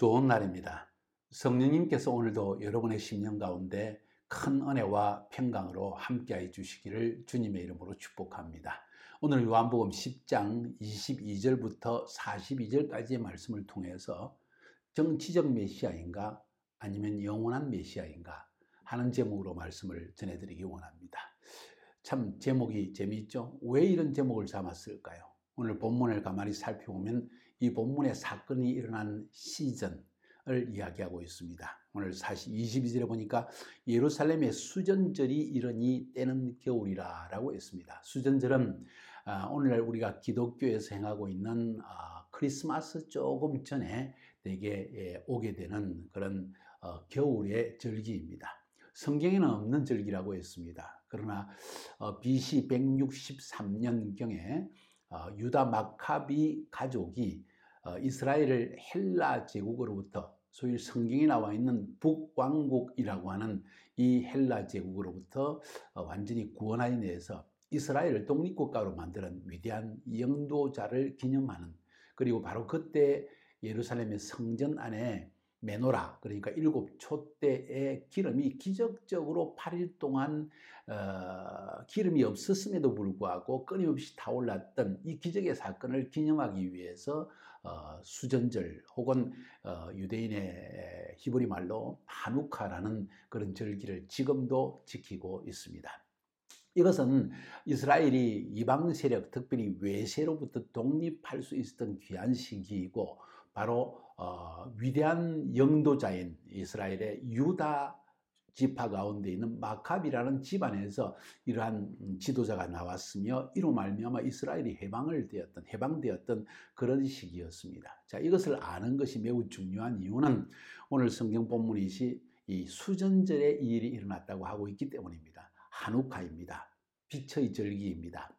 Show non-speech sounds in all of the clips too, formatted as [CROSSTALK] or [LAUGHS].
좋은 날입니다. 성령님께서 오늘도 여러분의 심령 가운데 큰 은혜와 평강으로 함께해 주시기를 주님의 이름으로 축복합니다. 오늘 요한복음 10장 22절부터 42절까지의 말씀을 통해서 정치적 메시아인가 아니면 영원한 메시아인가 하는 제목으로 말씀을 전해드리기 원합니다. 참 제목이 재미있죠? 왜 이런 제목을 잡았을까요? 오늘 본문을 가만히 살펴보면 이 본문의 사건이 일어난 시즌을 이야기하고 있습니다. 오늘 40, 22절에 보니까 예루살렘의 수전절이 이르니 때는 겨울이라 라고 했습니다. 수전절은 아, 오늘날 우리가 기독교에서 행하고 있는 아, 크리스마스 조금 전에 되게 예, 오게 되는 그런 어, 겨울의 절기입니다. 성경에는 없는 절기라고 했습니다. 그러나 어, BC 163년경에 어, 유다 마카비 가족이 어, 이스라엘을 헬라 제국으로부터 소위 성경에 나와 있는 북왕국이라고 하는 이 헬라 제국으로부터 어, 완전히 구원하여 내서 이스라엘을 독립국가로 만드는 위대한 영도자를 기념하는 그리고 바로 그때 예루살렘의 성전 안에 메노라 그러니까 일곱 촛대의 기름이 기적적으로 8일 동안 어, 기름이 없었음에도 불구하고 끊임없이 타올랐던 이 기적의 사건을 기념하기 위해서 어, 수전절 혹은 어, 유대인의 히브리 말로 하누카라는 그런 절기를 지금도 지키고 있습니다. 이것은 이스라엘이 이방 세력, 특별히 외세로부터 독립할 수 있었던 귀한 시기이고 바로 어, 위대한 영도자인 이스라엘의 유다 지파 가운데 있는 마캅이라는 집안에서 이러한 지도자가 나왔으며 이로 말미암아 이스라엘이 해방을 되었던 해방되었던 그런 시기였습니다. 자 이것을 아는 것이 매우 중요한 이유는 오늘 성경 본문이시 이 수전절에 이 일이 일어났다고 하고 있기 때문입니다. 한우카입니다. 빛의 절기입니다.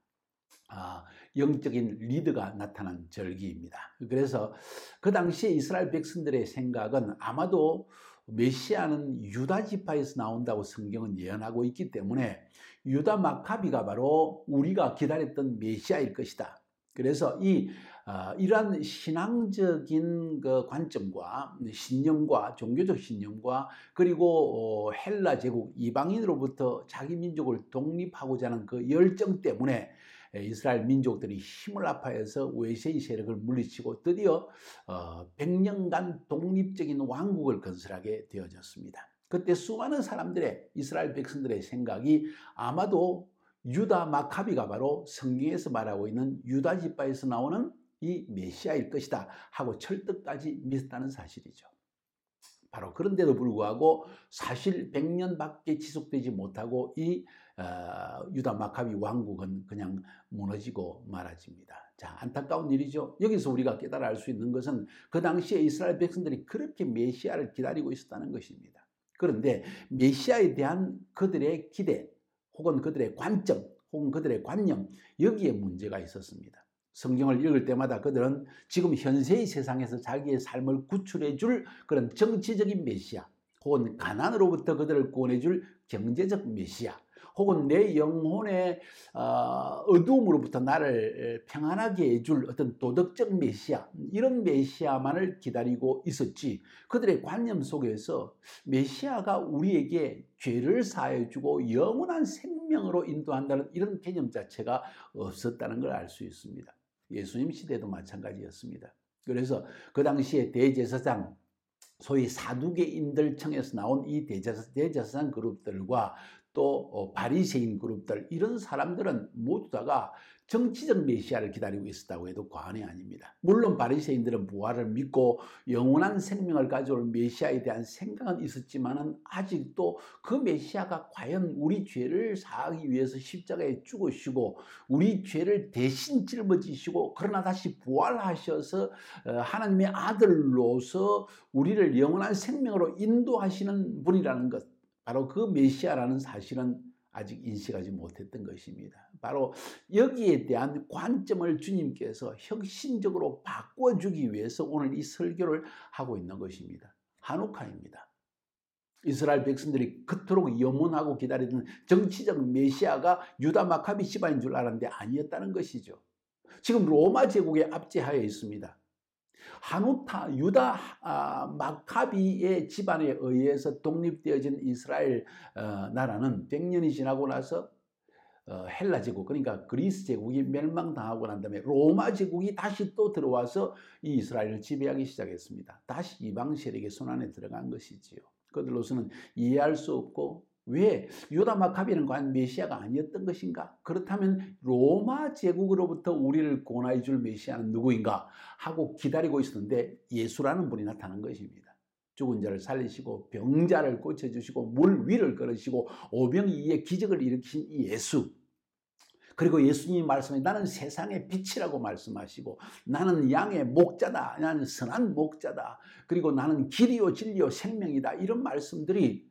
아, 영적인 리드가 나타난 절기입니다. 그래서 그 당시에 이스라엘 백성들의 생각은 아마도 메시아는 유다 지파에서 나온다고 성경은 예언하고 있기 때문에 유다 마카비가 바로 우리가 기다렸던 메시아일 것이다. 그래서 이 어, 이러한 신앙적인 그 관점과 신념과 종교적 신념과 그리고 어, 헬라 제국 이방인으로부터 자기 민족을 독립하고자 하는 그 열정 때문에 이스라엘 민족들이 힘을 합하여서 외세의 세력을 물리치고 드디어 100년간 어, 독립적인 왕국을 건설하게 되어졌습니다. 그때 수많은 사람들의 이스라엘 백성들의 생각이 아마도 유다 마카비가 바로 성경에서 말하고 있는 유다 지파에서 나오는 이 메시아일 것이다 하고 철떡까지 믿었다는 사실이죠. 바로 그런데도 불구하고 사실 100년밖에 지속되지 못하고 이 어, 유다 마카비 왕국은 그냥 무너지고 말아집니다. 자, 안타까운 일이죠. 여기서 우리가 깨달아 알 수 있는 것은 그 당시에 이스라엘 백성들이 그렇게 메시아를 기다리고 있었다는 것입니다. 그런데 메시아에 대한 그들의 기대 혹은 그들의 관점 혹은 그들의 관념 여기에 문제가 있었습니다. 성경을 읽을 때마다 그들은 지금 현세의 세상에서 자기의 삶을 구출해 줄 그런 정치적인 메시아 혹은 가난으로부터 그들을 구원해 줄 경제적 메시아 혹은 내 영혼의 어, 어두움으로부터 나를 평안하게 해줄 어떤 도덕적 메시아 이런 메시아만을 기다리고 있었지 그들의 관념 속에서 메시아가 우리에게 죄를 사해주고 영원한 생명으로 인도한다는 이런 개념 자체가 없었다는 걸 알 수 있습니다. 예수님 시대도 마찬가지였습니다. 그래서 그 당시에 대제사장 소위 사두개인들 청에서 나온 이 대제사, 대제사장 그룹들과 또 어, 바리새인 그룹들 이런 사람들은 모두 다가 정치적 메시아를 기다리고 있었다고 해도 과언이 아닙니다. 물론 바리새인들은 부활을 믿고 영원한 생명을 가져올 메시아에 대한 생각은 있었지만은 아직도 그 메시아가 과연 우리 죄를 사하기 위해서 십자가에 죽으시고 우리 죄를 대신 짊어지시고 그러나 다시 부활하셔서 어, 하나님의 아들로서 우리를 영원한 생명으로 인도하시는 분이라는 것 바로 그 메시아라는 사실은 아직 인식하지 못했던 것입니다. 바로 여기에 대한 관점을 주님께서 혁신적으로 바꿔주기 위해서 오늘 이 설교를 하고 있는 것입니다. 한우카입니다. 이스라엘 백성들이 그토록 염원하고 기다리던 정치적 메시아가 유다 마카비 시바인 줄 알았는데 아니었다는 것이죠. 지금 로마 제국의 압제하에 있습니다. 하누타 유다 아, 마카비의 집안에 의해서 독립되어진 이스라엘 어, 나라는 100년이 지나고 나서 어, 헬라 제국 그러니까 그리스 제국이 멸망당하고 난 다음에 로마 제국이 다시 또 들어와서 이 이스라엘을 지배하기 시작했습니다. 다시 이방 세력의 손안에 들어간 것이지요. 그들로서는 이해할 수 없고 왜 유다 마카비는 과연 메시아가 아니었던 것인가? 그렇다면 로마 제국으로부터 우리를 고나해 줄 메시아는 누구인가? 하고 기다리고 있었는데 예수라는 분이 나타난 것입니다. 죽은 자를 살리시고 병자를 고쳐주시고 물 위를 걸으시고 오병이의 기적을 일으키신 예수. 그리고 예수님이 말씀해 나는 세상의 빛이라고 말씀하시고 나는 양의 목자다. 나는 선한 목자다. 그리고 나는 길이요 진리요 생명이다. 이런 말씀들이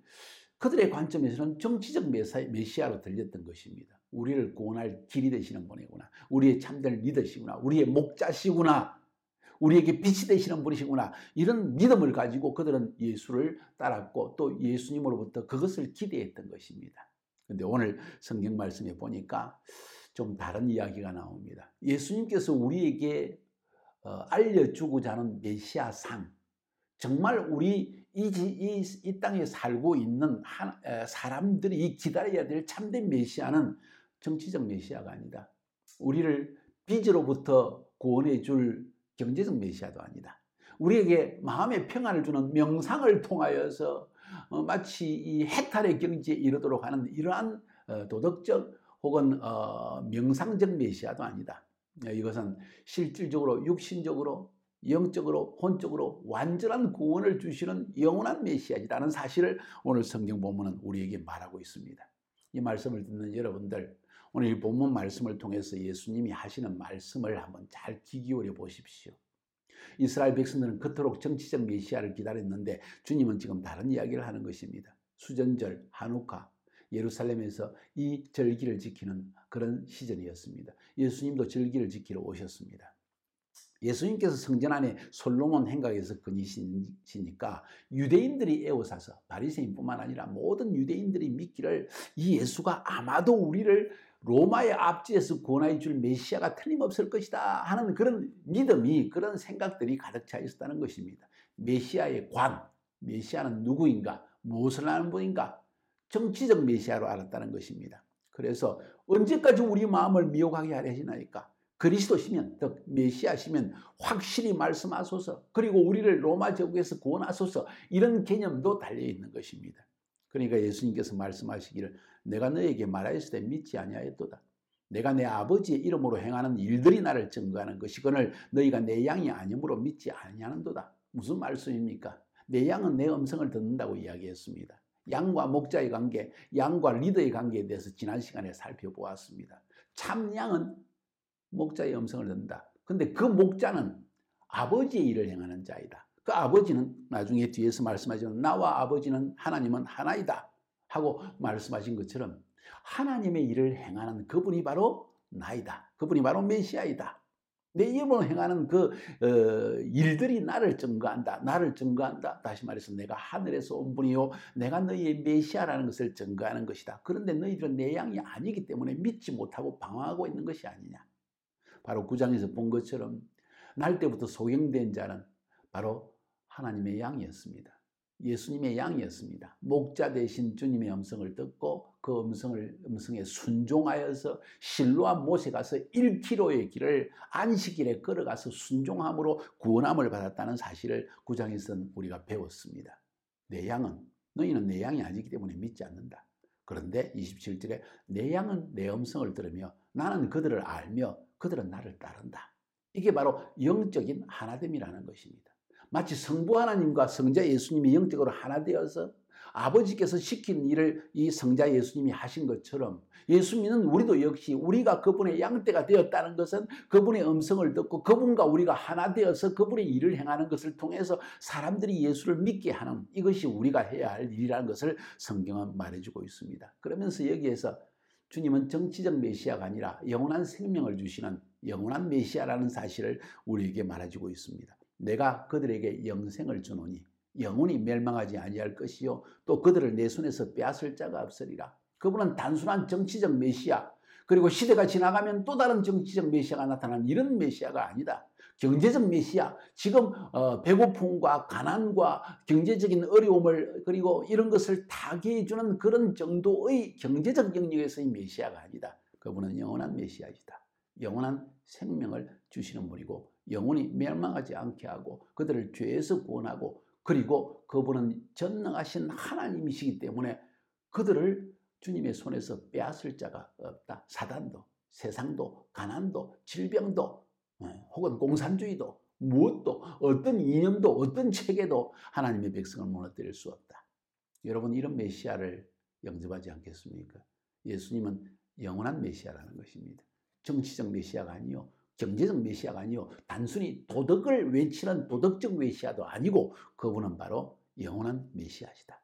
그들의 관점에서는 정치적 메시아 로 들렸던 것입니다. 우리를 구원할 길이 되시는 분이구나. 우리의 참된 리더시구나. 우리의 목자시구나. 우리에게 빛이 되시는 분이시구나. 이런 믿음을 가지고 그들은 예수를 따랐고 또 예수님으로부터 그것을 기대했던 것입니다. 근데 오늘 성경 말씀에 보니까 좀 다른 이야기가 나옵니다. 예수님께서 우리에게 어, 알려주고자 하는 메시아상, 정말 우리 이, 이, 이 땅에 살고 있는 한, 에, 사람들이 기다려야 될 참된 메시아는 정치적 메시아가 아니다. 우리를 빚으로부터 구원해 줄 경제적 메시아도 아니다. 우리에게 마음의 평안을 주는 명상을 통하여서 어, 마치 이 해탈의 경지에 이르도록 하는 이러한 어, 도덕적 혹은 어, 명상적 메시아도 아니다. 이것은 실질적으로 육신적으로 영적으로 혼적으로 완전한 구원을 주시는 영원한 메시아지라는 사실을 오늘 성경 본문은 우리에게 말하고 있습니다. 이 말씀을 듣는 여러분들 오늘 이 본문 말씀을 통해서 예수님이 하시는 말씀을 한번 잘 귀 기울여 보십시오. 이스라엘 백성들은 그토록 정치적 메시아를 기다렸는데 주님은 지금 다른 이야기를 하는 것입니다. 수전절, 한우카, 예루살렘에서 이 절기를 지키는 그런 시즌이었습니다. 예수님도 절기를 지키러 오셨습니다. 예수님께서 성전 안에 솔로몬 행각에서 거니시니까 유대인들이 애워사서 바리새인뿐만 아니라 모든 유대인들이 믿기를 이 예수가 아마도 우리를 로마의 압지에서 구원해 줄 메시아가 틀림없을 것이다 하는 그런 믿음이 그런 생각들이 가득 차 있었다는 것입니다. 메시아의 관, 메시아는 누구인가, 무엇을 하는 분인가, 정치적 메시아로 알았다는 것입니다. 그래서 언제까지 우리 마음을 미혹하게 하려 하시나이까? 그리스도시면, 더 메시아시면 확실히 말씀하소서. 그리고 우리를 로마 제국에서 구원하소서. 이런 개념도 달려 있는 것입니다. 그러니까 예수님께서 말씀하시기를 내가 너에게 말하였을 때 믿지 아니하였도다. 내가 내 아버지의 이름으로 행하는 일들이 나를 증거하는 것이거늘 너희가 내 양이 아니므로 믿지 아니하는도다. 무슨 말씀입니까? 내 양은 내 음성을 듣는다고 이야기했습니다. 양과 목자의 관계, 양과 리더의 관계에 대해서 지난 시간에 살펴보았습니다. 참 양은 목자의 음성을 듣는다. 근데 그 목자는 아버지의 일을 행하는 자이다. 그 아버지는 나중에 뒤에서 말씀하시는 나와 아버지는 하나님은 하나이다. 하고 말씀하신 것처럼 하나님의 일을 행하는 그분이 바로 나이다. 그분이 바로 메시아이다. 내 이름으로 행하는 그 어, 일들이 나를 증거한다. 나를 증거한다. 다시 말해서 내가 하늘에서 온 분이요. 내가 너희의 메시아라는 것을 증거하는 것이다. 그런데 너희들은 내 양이 아니기 때문에 믿지 못하고 방황하고 있는 것이 아니냐. 바로 구장에서 본 것처럼 날 때부터 소경된 자는 바로 하나님의 양이었습니다. 예수님의 양이었습니다. 목자 대신 주님의 음성을 듣고 그 음성을 음성에 순종하여서 실로암 못에 가서 1km의 길을 안식일에 걸어가서 순종함으로 구원함을 받았다는 사실을 구장에서는 우리가 배웠습니다. 내 양은 너희는 내 양이 아니기 때문에 믿지 않는다. 그런데 27절에 내 양은 내 음성을 들으며 나는 그들을 알며 그들은 나를 따른다. 이게 바로 영적인 하나됨이라는 것입니다. 마치 성부 하나님과 성자 예수님이 영적으로 하나 되어서 아버지께서 시킨 일을 이 성자 예수님이 하신 것처럼 예수 믿는 우리도 역시 우리가 그분의 양떼가 되었다는 것은 그분의 음성을 듣고 그분과 우리가 하나 되어서 그분의 일을 행하는 것을 통해서 사람들이 예수를 믿게 하는 이것이 우리가 해야 할 일이라는 것을 성경은 말해주고 있습니다. 그러면서 여기에서 주님은 정치적 메시아가 아니라 영원한 생명을 주시는 영원한 메시아라는 사실을 우리에게 말해주고 있습니다. 내가 그들에게 영생을 주노니 영원히 멸망하지 아니할 것이요 또 그들을 내 손에서 빼앗을 자가 없으리라. 그분은 단순한 정치적 메시아, 그리고 시대가 지나가면 또 다른 정치적 메시아가 나타나는 이런 메시아가 아니다. 경제적 메시아, 지금 어, 배고픔과 가난과 경제적인 어려움을 그리고 이런 것을 타개해 주는 그런 정도의 경제적 영역에서의 메시아가 아니다. 그분은 영원한 메시아이다. 영원한 생명을 주시는 분이고 영원히 멸망하지 않게 하고 그들을 죄에서 구원하고 그리고 그분은 전능하신 하나님이시기 때문에 그들을 주님의 손에서 빼앗을 자가 없다. 사단도, 세상도, 가난도, 질병도, 예, 혹은 공산주의도, 무엇도, 어떤 이념도, 어떤 체계도 하나님의 백성을 무너뜨릴 수 없다. 여러분, 이런 메시아를 영접하지 않겠습니까? 예수님은 영원한 메시아라는 것입니다. 정치적 메시아가 아니요. 경제적 메시아가 아니요. 단순히 도덕을 외치는 도덕적 메시아도 아니고 그분은 바로 영원한 메시아시다.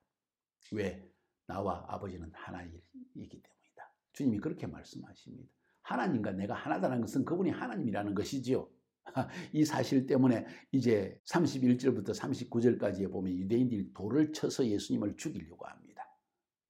왜? 나와 아버지는 하나이기 때문이다. 주님이 그렇게 말씀하십니다. 하나님과 내가 하나다는 것은 그분이 하나님이라는 것이지요. [LAUGHS] 이 사실 때문에 이제 31절부터 39절까지에 보면 유대인들이 돌을 쳐서 예수님을 죽이려고 합니다.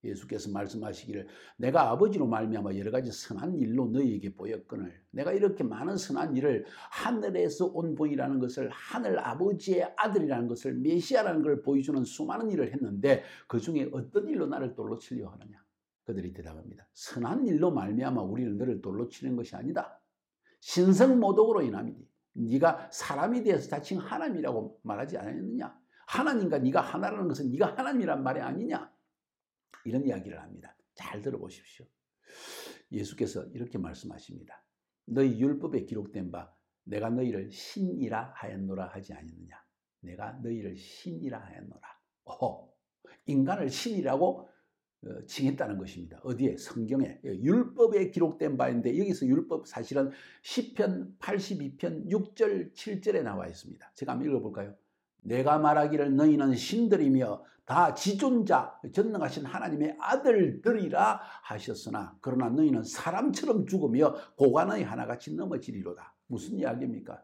예수께서 말씀하시기를 내가 아버지로 말미암아 여러 가지 선한 일로 너희에게 보였거늘 내가 이렇게 많은 선한 일을 하늘에서 온 분이라는 것을 하늘 아버지의 아들이라는 것을 메시아라는 걸 보여주는 수많은 일을 했는데 그 중에 어떤 일로 나를 돌로 치려 하느냐 그들이 대답합니다 선한 일로 말미암아 우리는 너를 돌로 치는 것이 아니다 신성모독으로 인함이니 네가 사람이 되어서 자칭 하나님이라고 말하지 않았느냐 하나님과 네가 하나라는 것은 네가 하나님이란 말이 아니냐 이런 이야기를 합니다. 잘 들어보십시오. 예수께서 이렇게 말씀하십니다. 너희 율법에 기록된 바 내가 너희를 신이라 하였노라 하지 않았느냐. 내가 너희를 신이라 하였노라. 오, 인간을 신이라고 어, 칭했다는 것입니다. 어디에? 성경에 예, 율법에 기록된 바인데 여기서 율법 사실은 10편 82편 6절 7절에 나와 있습니다. 제가 한번 읽어볼까요? 내가 말하기를 너희는 신들이며 다 지존자 전능하신 하나님의 아들들이라 하셨으나 그러나 너희는 사람처럼 죽으며 고관의 하나같이 넘어지리로다. 무슨 이야기입니까?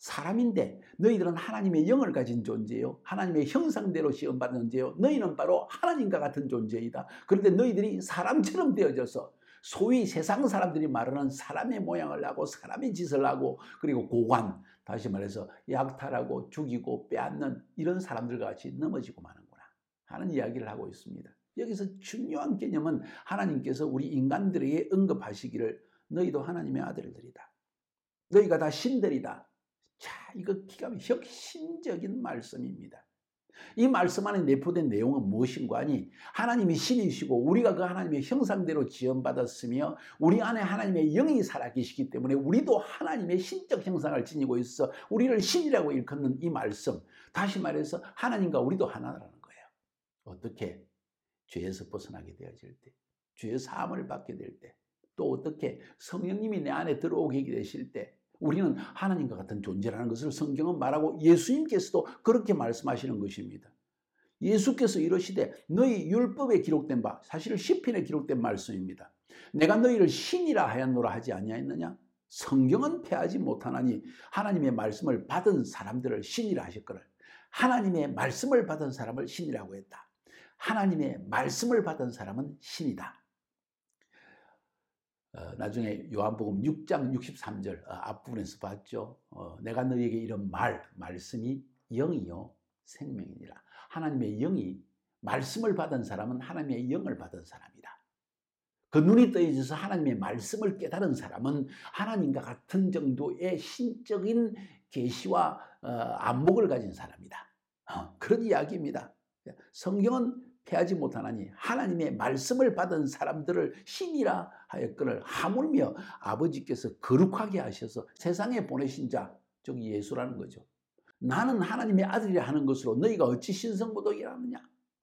사람인데 너희들은 하나님의 영을 가진 존재요. 하나님의 형상대로 시험받은 존재요. 너희는 바로 하나님과 같은 존재이다. 그런데 너희들이 사람처럼 되어져서 소위 세상 사람들이 말하는 사람의 모양을 하고 사람의 짓을 하고 그리고 고관 다시 말해서 약탈하고 죽이고 빼앗는 이런 사람들과 같이 넘어지고 마는구나 하는 이야기를 하고 있습니다. 여기서 중요한 개념은 하나님께서 우리 인간들에게 언급하시기를 너희도 하나님의 아들들이다. 너희가 다 신들이다. 자, 이거 기가 막힌 혁신적인 말씀입니다. 이 말씀 안에 내포된 내용은 무엇인가 하니 하나님이 신이시고 우리가 그 하나님의 형상대로 지원받았으며 우리 안에 하나님의 영이 살아계시기 때문에 우리도 하나님의 신적 형상을 지니고 있어 우리를 신이라고 일컫는 이 말씀 다시 말해서 하나님과 우리도 하나라는 거예요. 어떻게? 죄에서 벗어나게 되어질 때 죄의 사함을 받게 될 때 또 어떻게 성령님이 내 안에 들어오게 되실 때 우리는 하나님과 같은 존재라는 것을 성경은 말하고 예수님께서도 그렇게 말씀하시는 것입니다. 예수께서 이러시되 너희 율법에 기록된 바 사실 시편에 기록된 말씀입니다. 내가 너희를 신이라 하였노라 하지 아니하였느냐? 성경은 패하지 못하나니 하나님의 말씀을 받은 사람들을 신이라 하셨거늘 하나님의 말씀을 받은 사람을 신이라고 했다. 하나님의 말씀을 받은 사람은 신이다. 어, 나중에 요한복음 6장 63절 어, 앞부분에서 봤죠. 어, 내가 너에게 이런 말, 말씀이 영이요 생명이니라. 하나님의 영이 말씀을 받은 사람은 하나님의 영을 받은 사람이다. 그 눈이 떠져서 하나님의 말씀을 깨달은 사람은 하나님과 같은 정도의 신적인 계시와 어, 안목을 가진 사람이다. 어, 그런 이야기입니다. 성경은 패하지 못하나니 하나님의 말씀을 받은 사람들을 신이라 하였거늘 하물며 아버지께서 거룩하게 하셔서 세상에 보내신 자, 즉 예수라는 거죠. 나는 하나님의 아들이라 하는 것으로 너희가 어찌 신성모독이라느냐?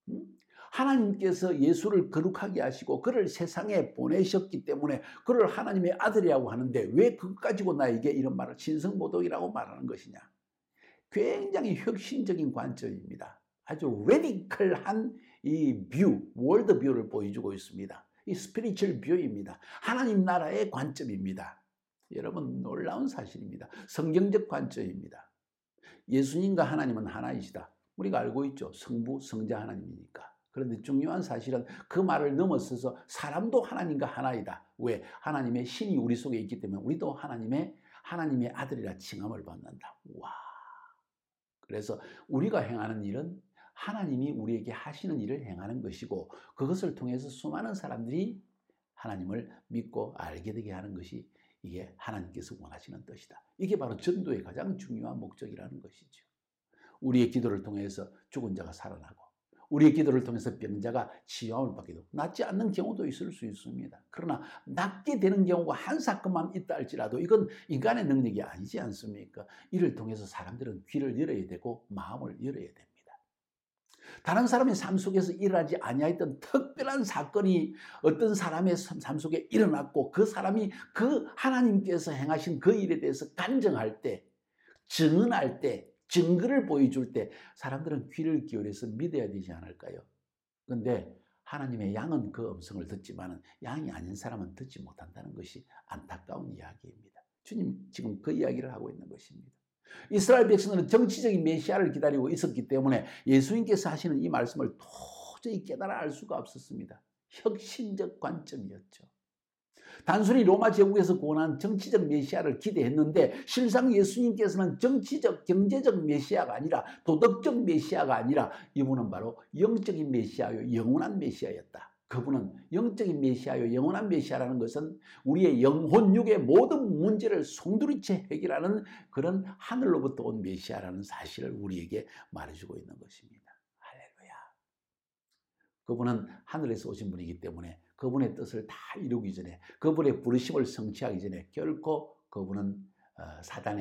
음? 하나님께서 예수를 거룩하게 하시고 그를 세상에 보내셨기 때문에 그를 하나님의 아들이라고 하는데 왜 그것 가지고 나에게 이런 말을 신성모독이라고 말하는 것이냐? 굉장히 혁신적인 관점입니다. 아주 radical한 이 view, world view를 보여주고 있습니다. 이 spiritual view입니다. 하나님 나라의 관점입니다. 여러분 놀라운 사실입니다. 성경적 관점입니다. 예수님과 하나님은 하나이시다. 우리가 알고 있죠. 성부, 성자 하나님이니까. 그런데 중요한 사실은 그 말을 넘어서서 사람도 하나님과 하나이다. 왜? 하나님의 신이 우리 속에 있기 때문에 우리도 하나님의 하나님의 아들이라 칭함을 받는다. 와. 그래서 우리가 행하는 일은 하나님이 우리에게 하시는 일을 행하는 것이고 그것을 통해서 수많은 사람들이 하나님을 믿고 알게 되게 하는 것이 이게 하나님께서 원하시는 뜻이다. 이게 바로 전도의 가장 중요한 목적이라는 것이죠. 우리의 기도를 통해서 죽은 자가 살아나고 우리의 기도를 통해서 병자가 치유함을 되고 낫지 않는 경우도 있을 수 있습니다. 그러나 낫게 되는 경우가 한 사건만 있다 할지라도 이건 인간의 능력이 아니지 않습니까? 이를 통해서 사람들은 귀를 열어야 되고 마음을 열어야 됩니다. 다른 사람의 삶 속에서 일어나지 아니하였던 특별한 사건이 어떤 사람의 삶 속에 일어났고 그 사람이 그 하나님께서 행하신 그 일에 대해서 간증할 때, 증언할 때, 증거를 보여줄 때 사람들은 귀를 기울여서 믿어야 되지 않을까요? 그런데 하나님의 양은 그 음성을 듣지만 양이 아닌 사람은 듣지 못한다는 것이 안타까운 이야기입니다. 주님 지금 그 이야기를 하고 있는 것입니다. 이스라엘 백성들은 정치적인 메시아를 기다리고 있었기 때문에 예수님께서 하시는 이 말씀을 도저히 깨달아 알 수가 없었습니다. 혁신적 관점이었죠. 단순히 로마 제국에서 구원한 정치적 메시아를 기대했는데 실상 예수님께서는 정치적 경제적 메시아가 아니라 도덕적 메시아가 아니라 이분은 바로 영적인 메시아요 영원한 메시아였다. 그분은 영적인 메시아요 영원한 메시아라는 것은 우리의 영혼육의 모든 문제를 송두리째 해결하는 그런 하늘로부터 온 메시아라는 사실을 우리에게 말해주고 있는 것입니다. 할렐루야. 그분은 하늘에서 오신 분이기 때문에 그분의 뜻을 다 이루기 전에 그분의 부르심을 성취하기 전에 결코 그분은 어, 사단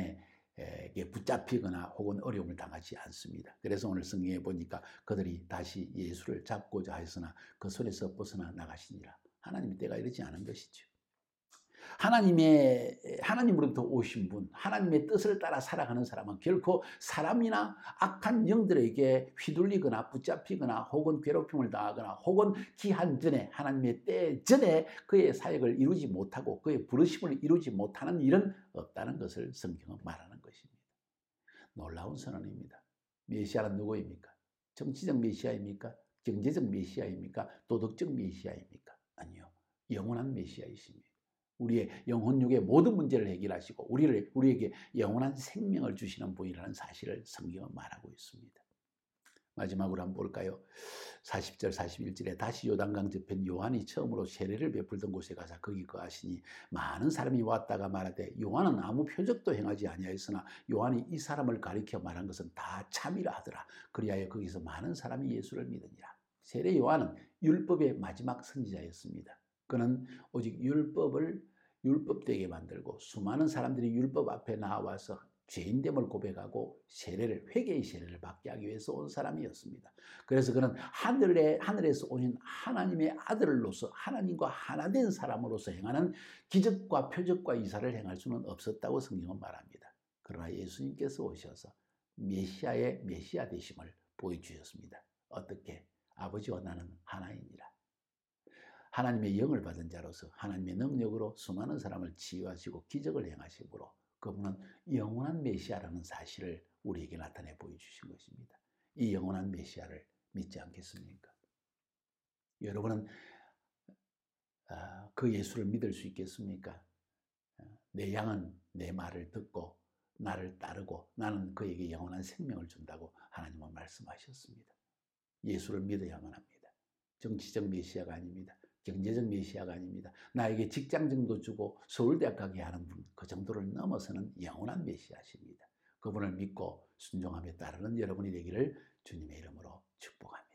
에게 붙잡히거나 혹은 어려움을 당하지 않습니다. 그래서 오늘 성경에 보니까 그들이 다시 예수를 잡고자 하였으나 그 손에서 벗어나 나가시니라. 하나님의 때가 이르지 않은 것이죠. 하나님의 하나님으로부터 오신 분, 하나님의 뜻을 따라 살아가는 사람은 결코 사람이나 악한 영들에게 휘둘리거나 붙잡히거나 혹은 괴롭힘을 당하거나 혹은 기한 전에 하나님의 때 전에 그의 사역을 이루지 못하고 그의 부르심을 이루지 못하는 일은 없다는 것을 성경은 말하는 것입니다. 놀라운 선언입니다. 메시아는 누구입니까? 정치적 메시아입니까? 경제적 메시아입니까? 도덕적 메시아입니까? 아니요. 영원한 메시아이십니다. 우리의 영혼육의 모든 문제를 해결하시고 우리를 우리에게 영원한 생명을 주시는 분이라는 사실을 성경은 말하고 있습니다. 마지막으로 한번 볼까요? 40절 41절에 다시 요단강 저편 요한이 처음으로 세례를 베풀던 곳에 가서 거기 거하시니 많은 사람이 왔다가 말하되 요한은 아무 표적도 행하지 아니하였으나 요한이 이 사람을 가리켜 말한 것은 다 참이라 하더라. 그리하여 거기서 많은 사람이 예수를 믿으니라. 세례 요한은 율법의 마지막 선지자였습니다. 그는 오직 율법을 율법되게 만들고 수많은 사람들이 율법 앞에 나와서 죄인됨을 고백하고 세례를 회개의 세례를 받게 하기 위해서 온 사람이었습니다. 그래서 그는 하늘에 하늘에서 오신 하나님의 아들로서 하나님과 하나 된 사람으로서 행하는 기적과 표적과 이사를 행할 수는 없었다고 성경은 말합니다. 그러나 예수님께서 오셔서 메시아의 메시아 되심을 보여주셨습니다. 어떻게? 아버지와 나는 하나이니라. 하나님의 영을 받은 자로서 하나님의 능력으로 수많은 사람을 치유하시고 기적을 행하시므로 그분은 영원한 메시아라는 사실을 우리에게 나타내 보여주신 것입니다. 이 영원한 메시아를 믿지 않겠습니까? 여러분은 아, 그 예수를 믿을 수 있겠습니까? 내 양은 내 말을 듣고 나를 따르고 나는 그에게 영원한 생명을 준다고 하나님은 말씀하셨습니다. 예수를 믿어야만 합니다. 정치적 메시아가 아닙니다. 경제적 메시아가 아닙니다. 나에게 직장 정도 주고 서울대학 가게 하는 분, 그 정도를 넘어서는 영원한 메시아십니다. 그분을 믿고 순종하며 따르는 여러분이 되기를 주님의 이름으로 축복합니다.